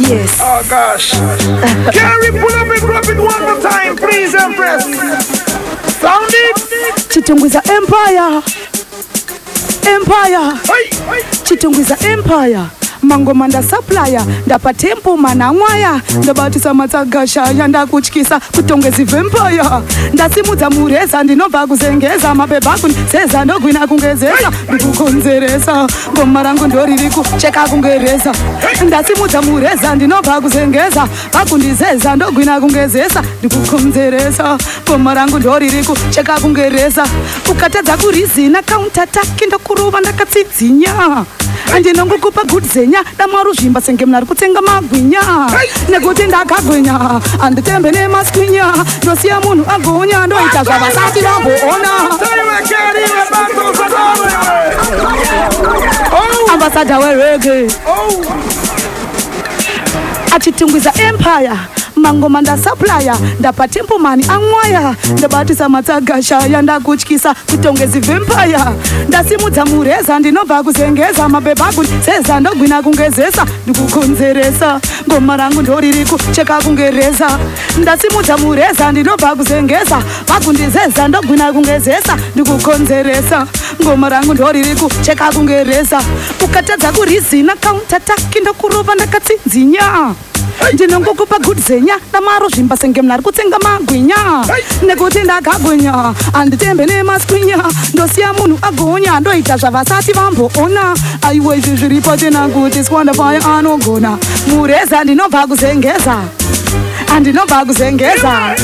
Yes. Oh gosh. Can we pull up and drop it one more time, please, Empress? Sound it. chitungwiza empire empire hey. empire mangoma ndasaplaya ndapa tempo manamwaya ndabatisa matsagashaya ndakutyisa kutongezi vempire ndasimudza mureza ndinobva kuzengeza mabhebha akuniseza ndogwina kungezesa ndikukonzeresa. Ngoma rangu ndoriri kucheka kungereza. Ndasimudza mureza ndinobva kuzengeza vakundizeza ndogwina kungezesa ndikukonzeresa. Ngoma rangu ndoriri kucheka kungereza. Ukatadza kurizina kauntataki ndokuruva ndakatsidzinya andinongokupa gudzenya damaruzvimba senge munari kutsenga magwinya. Nekuti ndakagwinya handitembe nemaswinya. Ndosiya munhu agonya ndoita zvavasati vamboona Oh, ambasadha werege oh. achitungwiza empire mangoma ndasaplaya ndapa tempomani amwaya ndabatisa matsagashaya ndakutyisa kutongezi vempire ndasimudza mureza ndinobva kuzengeza mabhebha akuniseza ndogwina kungezesa ndikukonzeresa ngoma rangu ndoriri kucheka kungereza. Ndasimudza mureza ndinobva kuzengeza vakundizeza ndogwina kungezesa ndikukonzeresa ngoma rangu ndoriri kucheka kungereza. Ukatadza kurizina kauntataki ndokurova ndakatsinzinya ndinongokupa gudzenya damaro zvimba senge munhu ari kutsenga magwinya. Nekuti ndakagwinya handitembe nemaswinya ndosiya munhu agonya ndoita zvavasati vamboona. Aiwa izvi zviri pachena kuti swandafaya anogona. Mureza ndinobva kuzengeza. Handinobva kuzengeza.